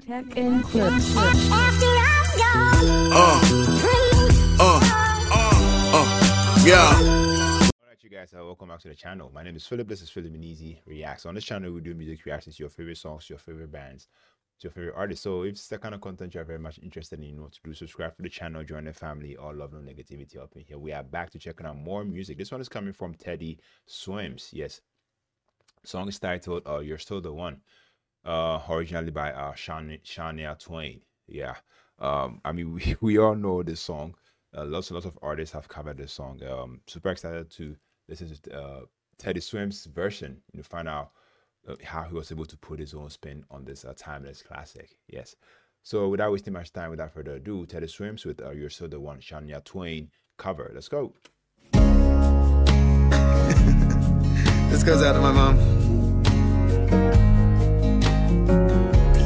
Tech and clips. After I'm gone, Uh, uh, uh, yeah. Alright, you guys, uh, welcome back to the channel. My name is Philip. This is Philiminizzy Reacts. On this channel, we do music reactions to your favorite songs, to your favorite bands, to your favorite artists. So, if it's the kind of content you are very much interested in, you know what to do. Subscribe to the channel, join the family. All love, no negativity up in here. We are back to checking out more music. This one is coming from Teddy Swims. Yes, song is titled uh, "You're Still the One." Uh, originally by uh Shania, Shania Twain. Yeah. Um, I mean, we, we all know this song. Uh, lots and lots of artists have covered this song. Um, super excited to listen to uh, Teddy Swims' version and find out uh, how he was able to put his own spin on this uh, timeless classic. Yes. So without wasting much time, without further ado, Teddy Swims with uh, "You're Still the One" Shania Twain cover. Let's go. This goes out to my mom.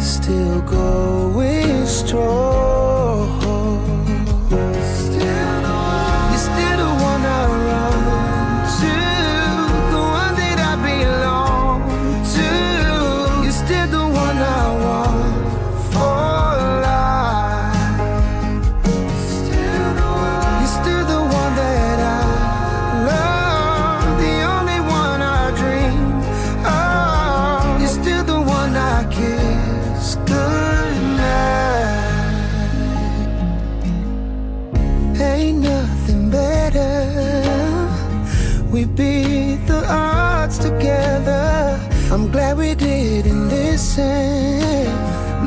still going strong. We beat the odds together. I'm glad we didn't listen.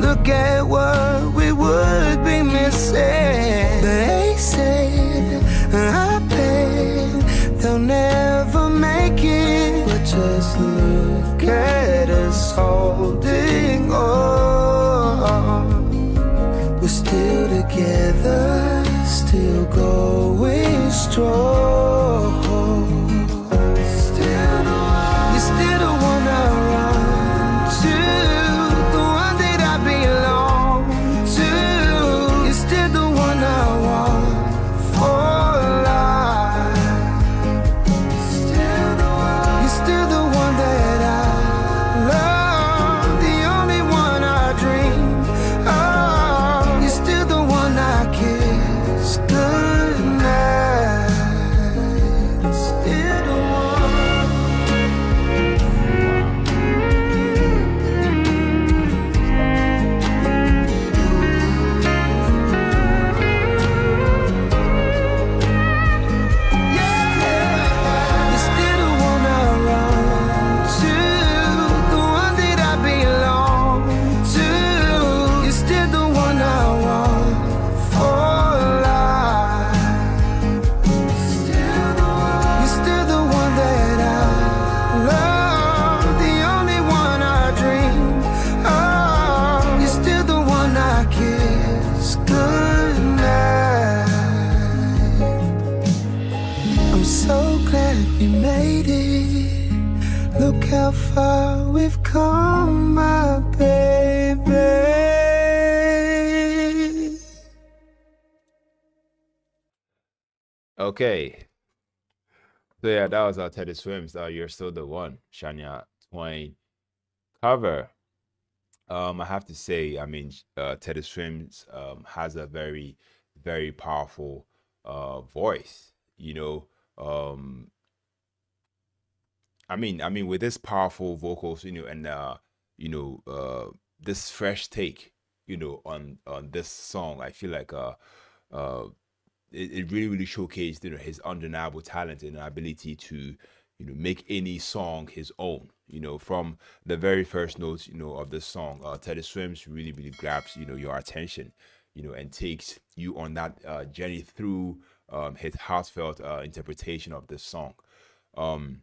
Look at what we would be missing. They said, I bet they'll never make it. But just look at us holding on. We're still together, still going strong. How far we've come, my baby. Okay. So yeah, that was our Teddy Swims. Uh, You're still the one, Shania Twain cover. Um, I have to say, I mean, uh, Teddy Swims um has a very, very powerful uh voice. You know, um, I mean, I mean, with this powerful vocals, you know, and uh, you know, uh, this fresh take, you know, on on this song, I feel like uh, uh, it, it really really showcased you know his undeniable talent and ability to you know make any song his own. You know from the very first notes you know of this song uh teddy swims really really grabs you know your attention you know and takes you on that uh journey through um his heartfelt uh interpretation of this song. Um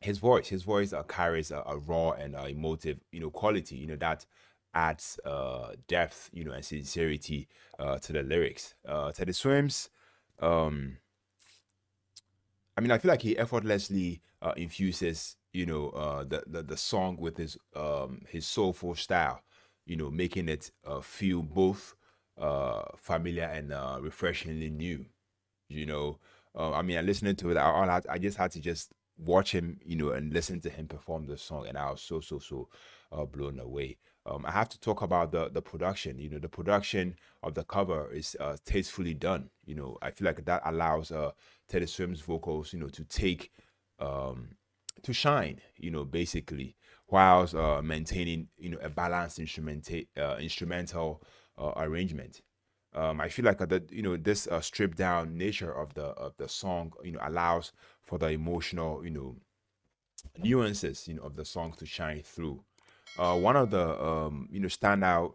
his voice his voice uh, carries a, a raw and uh, emotive you know quality you know that adds uh depth, you know, and sincerity uh to the lyrics. Uh Teddy Swims, um I mean, I feel like he effortlessly uh, infuses, you know, uh, the, the the song with his um his soulful style, you know, making it feel both uh familiar and uh, refreshingly new. You know, I mean, I listening to it, all I, I just had to just watch him, you know, and listen to him perform the song, and I was so so so uh, blown away. Um, I have to talk about the the production. You know, the production of the cover is uh, tastefully done. You know, I feel like that allows uh, Teddy Swims' vocals, you know, to take um, to shine. You know, basically, whilst uh, maintaining you know a balanced instrumenta- uh, instrumental uh, arrangement. Um, I feel like uh, that you know this uh, stripped down nature of the of the song you know allows for the emotional you know nuances you know of the song to shine through. Uh, one of the um, you know standout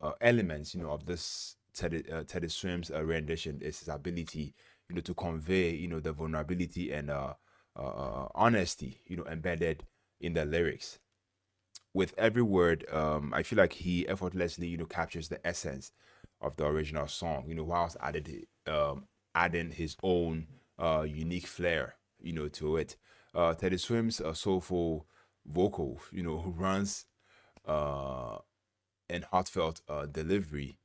uh, elements you know of this Teddy uh, Teddy Swims uh, rendition is his ability you know to convey you know the vulnerability and uh, uh, uh, honesty you know embedded in the lyrics. With every word, um, I feel like he effortlessly you know captures the essence of the original song. You know, whilst added um, adding his own uh, unique flair you know to it. Uh, Teddy Swims' uh, soulful vocal, you know, runs uh, and heartfelt uh, delivery,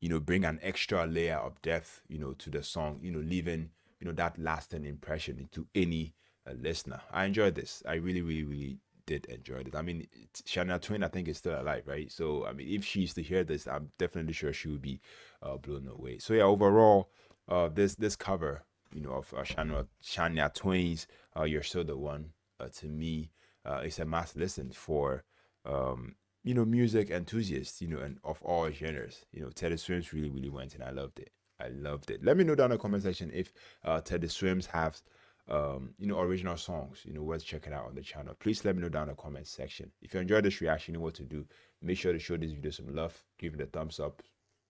you know, bring an extra layer of depth, you know, to the song, you know, leaving, you know, that lasting impression into any uh, listener. I enjoyed this. I really, really, really did enjoy it. I mean, Shania Twain, I think, is still alive, right? So, I mean, if she's to hear this, I'm definitely sure she would be uh, blown away. So, yeah, overall, uh, this this cover, you know, of uh, Shania, Shania Twain's uh, "You're Still the One," uh, to me, uh, it's a must listen for um, you know, music enthusiasts, you know, and of all genres. You know, Teddy Swims really, really went and I loved it. I loved it. Let me know down in the comment section if uh, Teddy Swims have, um, you know, original songs, you know, worth checking out on the channel. Please let me know down in the comment section. If you enjoyed this reaction, you know what to do. Make sure to show this video some love, give it a thumbs up,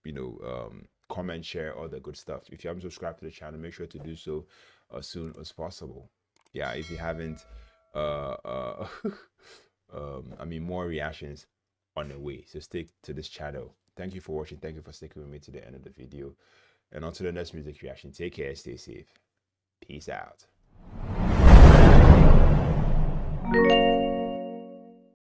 you know, um, comment, share, all the good stuff. If you haven't subscribed to the channel, make sure to do so as soon as possible. Yeah, if you haven't, uh, uh, um, I mean, more reactions on the way. So stick to this channel. Thank you for watching. Thank you for sticking with me to the end of the video. And to the next music reaction. Take care. Stay safe. Peace out. thank you